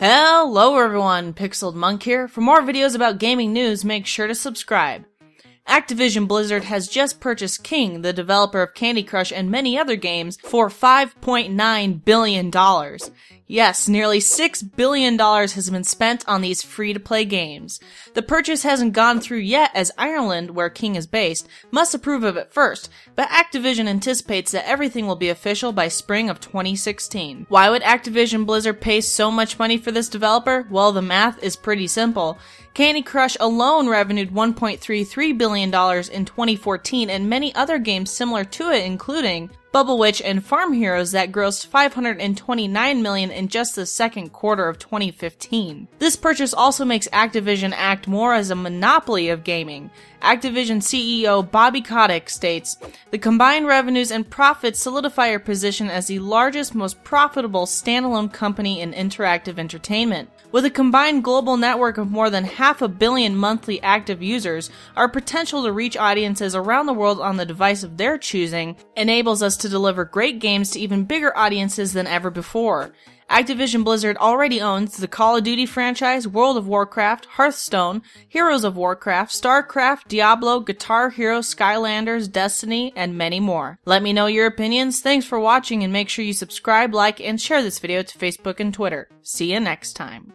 Hello everyone, Pixeled Monk here. For more videos about gaming news, make sure to subscribe. Activision Blizzard has just purchased King, the developer of Candy Crush and many other games, for $5.9 billion. Yes, nearly $6 billion has been spent on these free to play games. The purchase hasn't gone through yet as Ireland, where King is based, must approve of it first, but Activision anticipates that everything will be official by spring of 2016. Why would Activision Blizzard pay so much money for this developer? Well, the math is pretty simple. Candy Crush alone revenued $1.33 billion in 2014 and many other games similar to it including Bubble Witch and Farm Heroes that grossed 529 million in just the second quarter of 2015. This purchase also makes Activision act more as a monopoly of gaming. Activision CEO Bobby Kotick states, "The combined revenues and profits solidify our position as the largest, most profitable standalone company in interactive entertainment." With a combined global network of more than half a billion monthly active users, our potential to reach audiences around the world on the device of their choosing enables us to deliver great games to even bigger audiences than ever before. Activision Blizzard already owns the Call of Duty franchise, World of Warcraft, Hearthstone, Heroes of Warcraft, StarCraft, Diablo, Guitar Hero, Skylanders, Destiny, and many more. Let me know your opinions. Thanks for watching and make sure you subscribe, like, and share this video to Facebook and Twitter. See you next time.